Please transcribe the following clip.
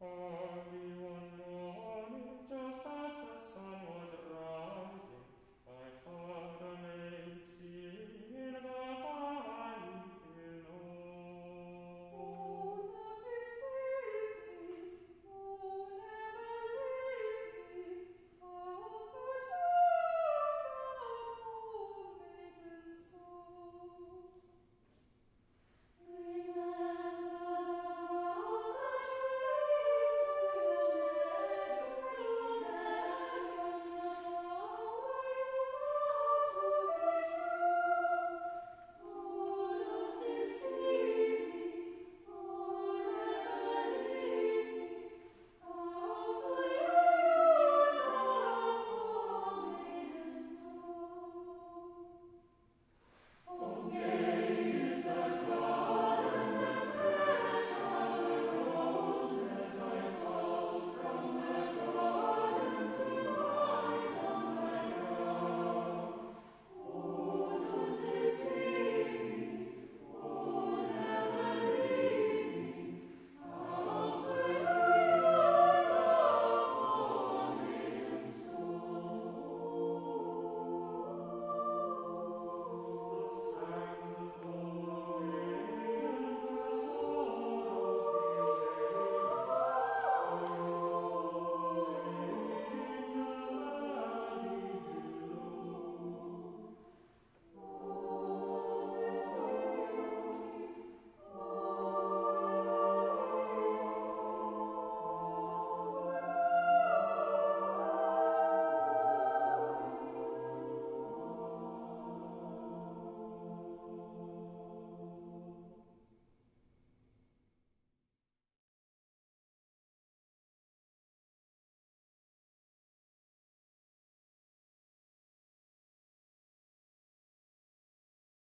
Mm.